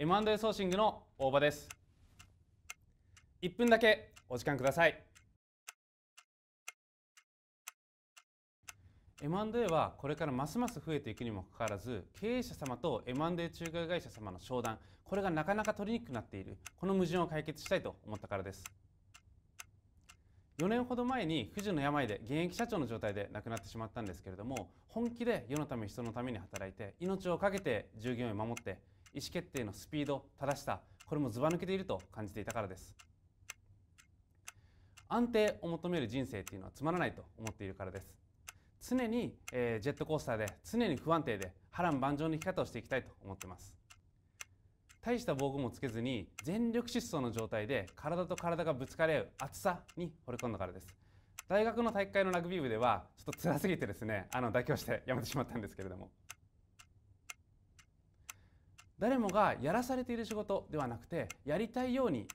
M&A ソーシングの大場です。1分だけお時間ください。M&A はこれからますます増えていくにもかかわらず経営者様と M&A 仲介会社様の商談これがなかなか取りにくくなっている。この矛盾を解決したいと思ったからです。4年ほど前に不治の病で現役社長の状態で亡くなってしまったんですけれども本気で世のため人のために働いて命を懸けて従業員を守って意思決定のスピード正しさこれもずば抜けていると感じていたからです。安定を求める人生っていうのはつまらないと思っているからです。常に、えー、ジェットコースターで常に不安定で波乱万丈の生き方をしていきたいと思ってます。大した防具もつけずに全力疾走の状態で体と体がぶつかり合う熱さに惚れ込んだからです。大学の体育会のラグビー部ではちょっと辛すぎてですねあの妥協してやめてしまったんですけれども。誰もがやらされている仕事ではなくてやりたいように